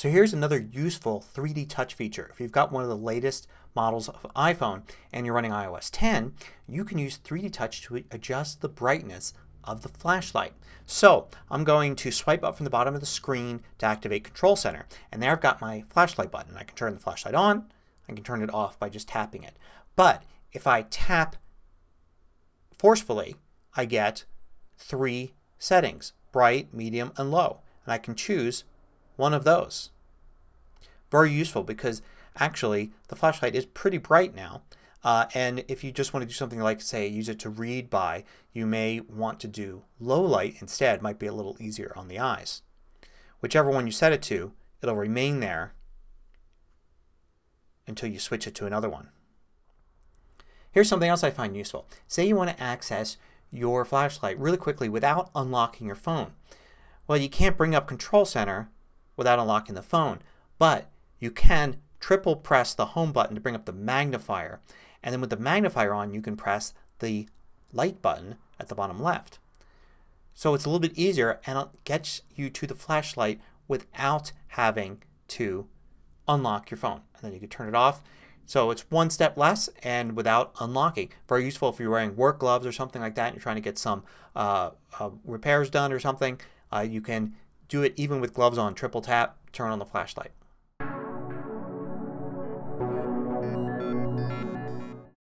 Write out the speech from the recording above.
So here's another useful 3D touch feature. If you've got one of the latest models of iPhone and you're running iOS 10 you can use 3D touch to adjust the brightness of the flashlight. So I'm going to swipe up from the bottom of the screen to activate Control Center. And there I've got my flashlight button. I can turn the flashlight on. I can turn it off by just tapping it. But if I tap forcefully I get three settings. Bright, medium, and low. And I can choose one of those. Very useful because actually the flashlight is pretty bright now. Uh, and if you just want to do something like say use it to read by you may want to do low light instead. Might be a little easier on the eyes. Whichever one you set it to it'll remain there until you switch it to another one. Here's something else I find useful. Say you want to access your flashlight really quickly without unlocking your phone. Well you can't bring up Control Center without unlocking the phone. But you can triple press the home button to bring up the magnifier. And then with the magnifier on you can press the light button at the bottom left. So it's a little bit easier and it gets you to the flashlight without having to unlock your phone. And then you can turn it off. So it's one step less and without unlocking. Very useful if you're wearing work gloves or something like that and you're trying to get some uh, uh, repairs done or something. Uh, you can do it even with gloves on. Triple tap, turn on the flashlight.